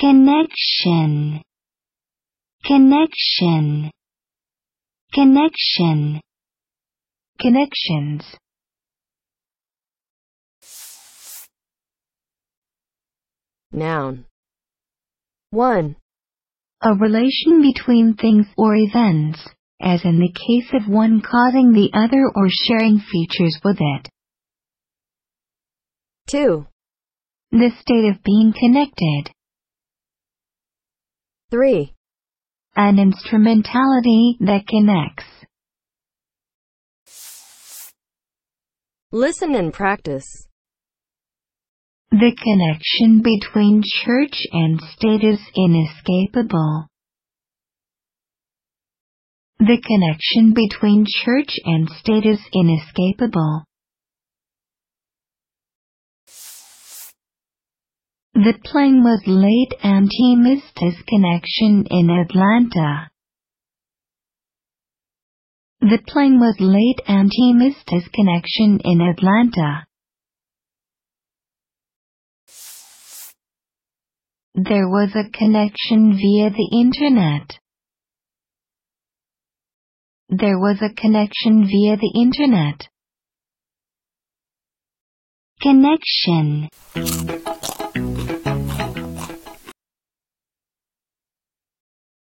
connection, connection, connection, connections, Noun. 1. a relation between things or events, as in the case of one causing the other or sharing features with it. 2. The state of being connected, 3. an instrumentality that connects. Listen and practice. The connection between church and state is inescapable. The connection between church and state is inescapable. The plane was late and he missed his connection in Atlanta. The plane was late and he missed his connection in Atlanta. There was a connection via the internet. There was a connection via the internet. connection,